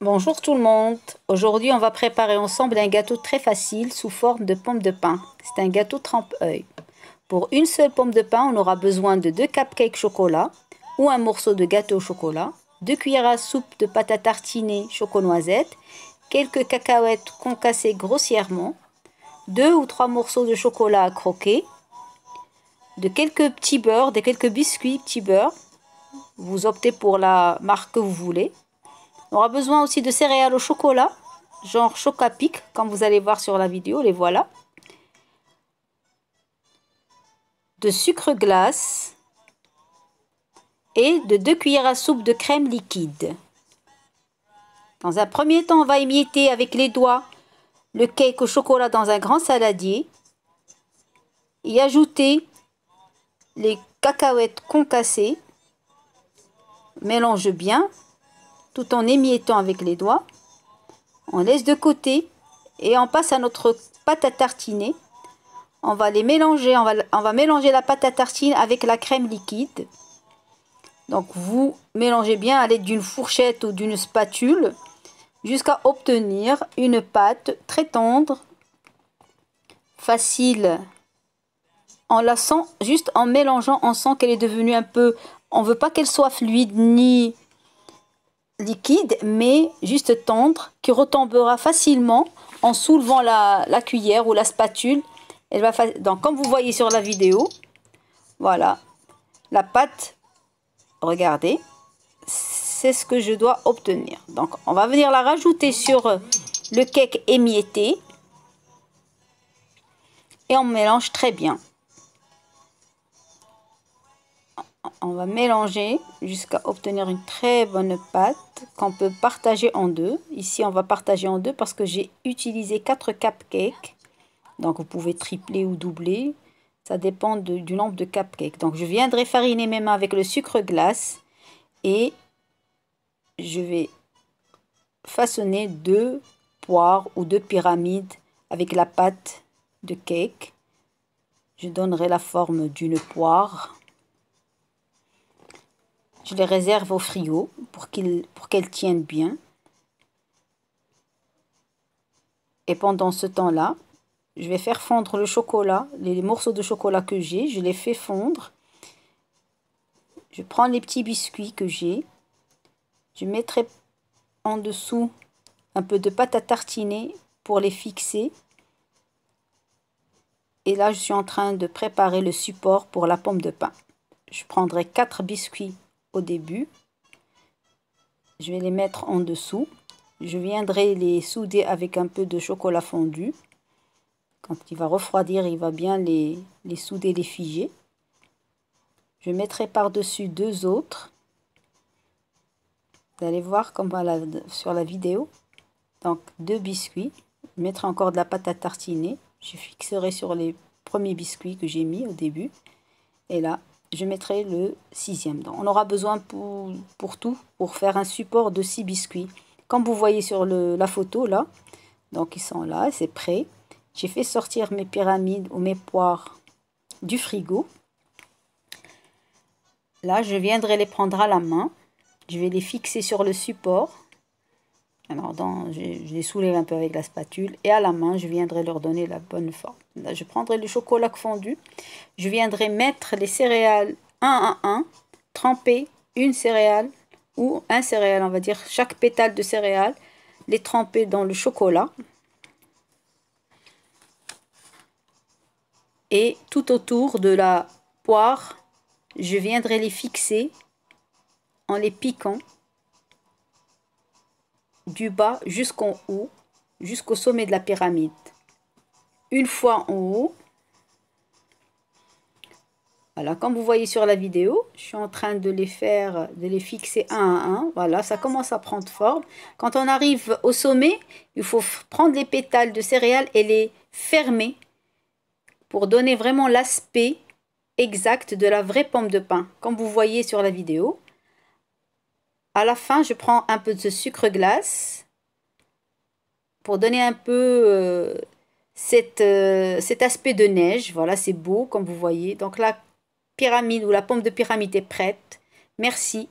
Bonjour tout le monde. Aujourd'hui, on va préparer ensemble un gâteau très facile sous forme de pomme de pain. C'est un gâteau trempe-œil. Pour une seule pomme de pain, on aura besoin de deux cupcakes chocolat ou un morceau de gâteau au chocolat, deux cuillères à soupe de pâte à tartiner choco-noisette, quelques cacahuètes concassées grossièrement, deux ou trois morceaux de chocolat à croquer, de quelques petits beurres, de quelques biscuits petits beurres. Vous optez pour la marque que vous voulez. On aura besoin aussi de céréales au chocolat, genre Chocapic, comme vous allez voir sur la vidéo, les voilà. De sucre glace et de 2 cuillères à soupe de crème liquide. Dans un premier temps, on va émietter avec les doigts le cake au chocolat dans un grand saladier y ajouter les cacahuètes concassées. Mélange bien tout en émiettant avec les doigts. On laisse de côté et on passe à notre pâte à tartiner. On va les mélanger, on va, mélanger la pâte à tartiner avec la crème liquide. Donc vous mélangez bien à l'aide d'une fourchette ou d'une spatule jusqu'à obtenir une pâte très tendre, facile. On la sent juste en mélangeant, on sent qu'elle est devenue un peu... On ne veut pas qu'elle soit fluide ni liquide, mais juste tendre, qui retombera facilement en soulevant la, cuillère ou la spatule. Donc, comme vous voyez sur la vidéo, voilà, la pâte, regardez, c'est ce que je dois obtenir. Donc, on va venir la rajouter sur le cake émietté et on mélange très bien. On va mélanger jusqu'à obtenir une très bonne pâte qu'on peut partager en deux. Ici, on va partager en deux parce que j'ai utilisé 4 cupcakes. Donc, vous pouvez tripler ou doubler. Ça dépend du nombre de cupcakes. Donc, je viendrai fariner mes mains avec le sucre glace et je vais façonner deux poires ou deux pyramides avec la pâte de cake. Je donnerai la forme d'une poire je les réserve au frigo pour qu'elles tiennent bien. Et pendant ce temps-là, je vais faire fondre le chocolat, les morceaux de chocolat que j'ai, je les fais fondre. Je prends les petits biscuits que j'ai. Je mettrai en dessous un peu de pâte à tartiner pour les fixer. Et là, je suis en train de préparer le support pour la pomme de pain. Je prendrai quatre biscuits début. Je vais les mettre en dessous. Je viendrai les souder avec un peu de chocolat fondu. Quand il va refroidir, il va bien les, les souder, les figer. Je mettrai par-dessus deux autres. Vous allez voir comme sur la vidéo. Donc deux biscuits. Je mettrai encore de la pâte à tartiner. Je fixerai sur les premiers biscuits que j'ai mis au début. Et là, je mettrai le sixième. On aura besoin pour, tout, pour faire un support de six biscuits. Comme vous voyez sur la photo là, donc ils sont là, c'est prêt. J'ai fait sortir mes pyramides ou mes poires du frigo. Là, je viendrai les prendre à la main. Je vais les fixer sur le support. Alors, je, les soulève un peu avec la spatule et à la main, je viendrai leur donner la bonne forme. Là, je prendrai le chocolat fondu. Je viendrai mettre les céréales un à un, tremper une céréale ou un céréale, on va dire chaque pétale de céréales, les tremper dans le chocolat. Et tout autour de la poire, je viendrai les fixer en les piquant du bas jusqu'en haut, jusqu'au sommet de la pyramide. Une fois en haut, voilà, comme vous voyez sur la vidéo, je suis en train de les faire, de les fixer un à un. Voilà, ça commence à prendre forme. Quand on arrive au sommet, il faut prendre les pétales de céréales et les fermer pour donner vraiment l'aspect exact de la vraie pomme de pain, comme vous voyez sur la vidéo. À la fin, je prends un peu de sucre glace pour donner un peu euh, euh, cet aspect de neige. Voilà, c'est beau comme vous voyez. Donc la pyramide ou la pomme de pyramide est prête. Merci